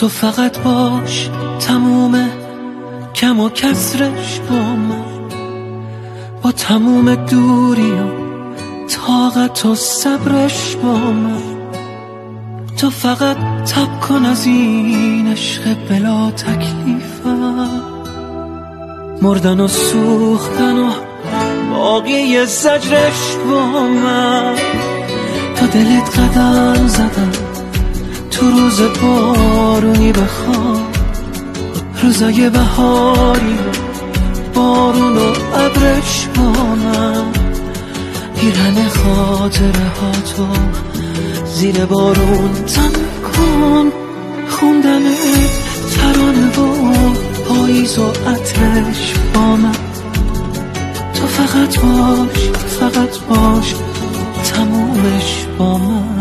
تو فقط باش تموم کم و کسرش با من با تموم دوری و طاقت و صبرش با من تو فقط تب کن از این عشق بلا تکلیفم مردن و سوختن و باقی زجرش با من تا دلت قدم زدم تو بارونی بخوام روزای بهاری بارون و ابرش با من. پیرن خاطره ها تو زیر بارون تن کن. خوندن ترانه و پاییز و عطرش با من. تو فقط باش فقط باش تمومش با من.